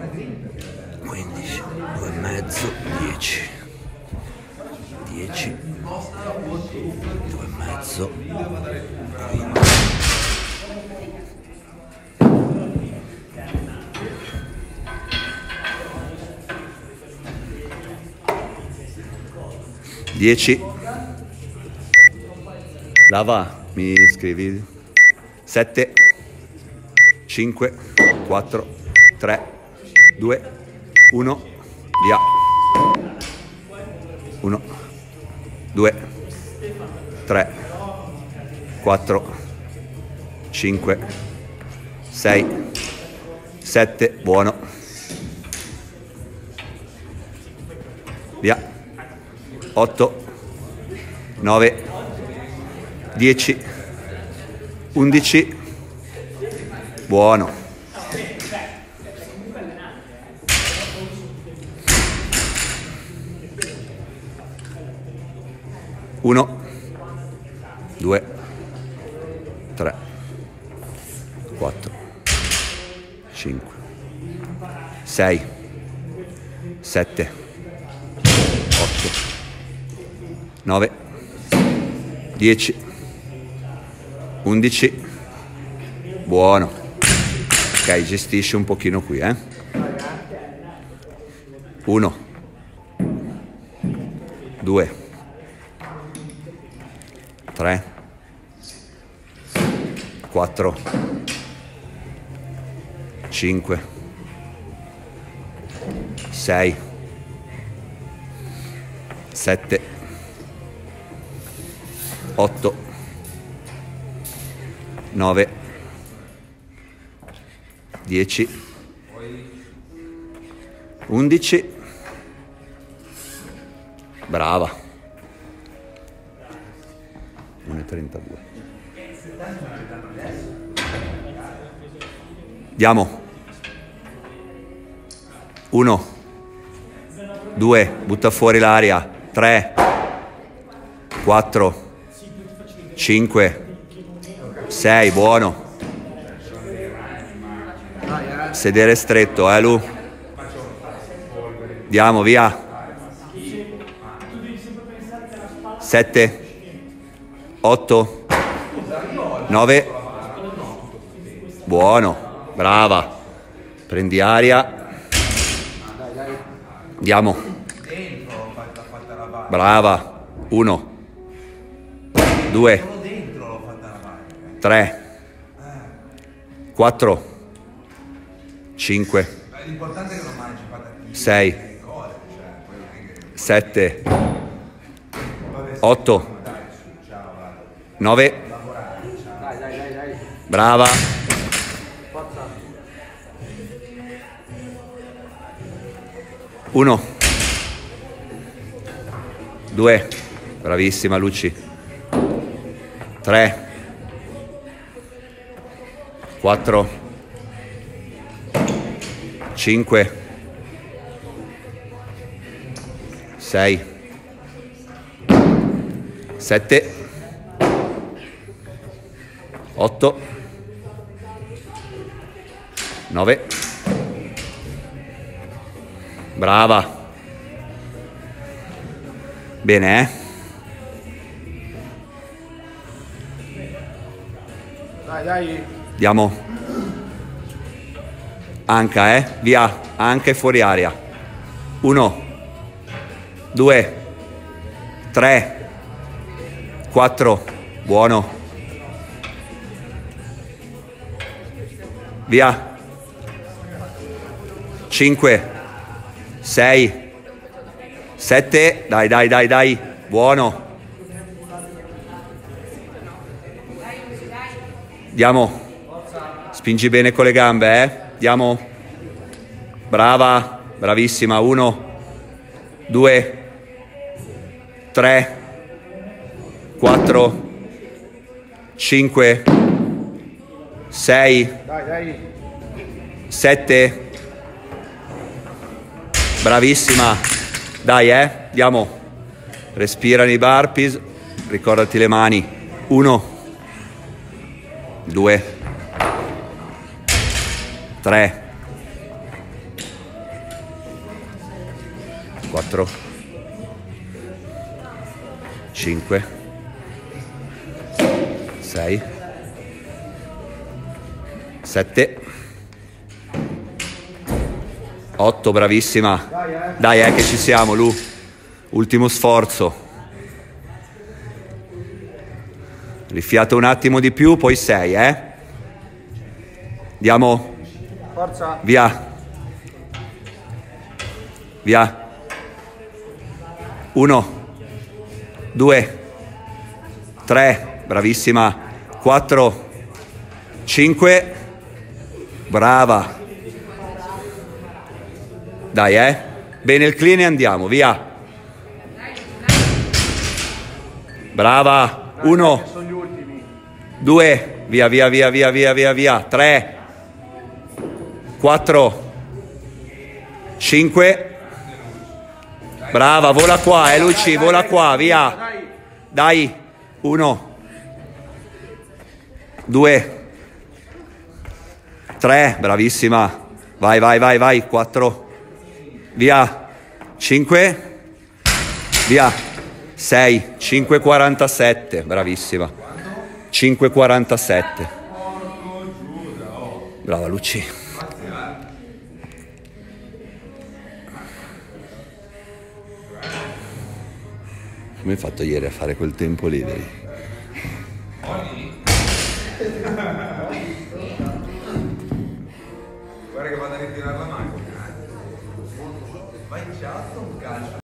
15, 2 e mezzo, 10. 10, 2 e mezzo, 20. Dieci. Lava, mi scrivi? Sette. 5, 4, 3, 2, 1, via. 1, 2, 3, 4, 5, 6, 7, buono. Via. 8, 9, 10, 11, Buono. Uno, due, tre, quattro, cinque, sei, sette, otto, nove, dieci, undici. Buono. Ok, gestisci un pochino qui, eh. Uno. Due. Tre. Quattro. Cinque. Sei. Sette. Otto. Nove. 10 11 brava 1,32 diamo. 1 2 butta fuori l'aria. 3 4 5 6 buono. Sedere stretto, eh Lu? Andiamo, via. Sette. Otto. Nove. Buono. Brava. Prendi aria. Andiamo. Brava. Uno. Due. Tre. Quattro. 5 6 7 8 9 brava. 1 2 bravissima Luci 3 4 5 6 7 8 9 brava bene eh dai dai andiamo Anca, eh? Via, anche fuori aria. Uno, due, tre, quattro, buono. Via. Cinque, sei, sette, dai, dai, dai, dai, buono. Andiamo. Spingi bene con le gambe, eh? Andiamo. Brava, bravissima. Uno, due, tre, quattro, cinque, sei, sette. Bravissima. Dai, eh. Andiamo. Respirano i burpees. Ricordati le mani. Uno, due, 3, 4 5 6 7 8 bravissima. Dai eh che ci siamo Lu. Ultimo sforzo. Rifiato un attimo di più poi 6 eh. Andiamo Forza. via. Via. 1 2 3 bravissima. 4 5 brava. Dai eh. Bene il clean e andiamo via. Brava. 1 Sono gli ultimi. 2 via via via via via via via. 3 4 5 brava vola qua eh Luci vola qua via. Dai. 1 2 3 bravissima. Vai vai vai vai 4 via. 5 via. 6 547 bravissima. 547 brava Luci come hai fatto ieri a fare quel tempo lì? tirar la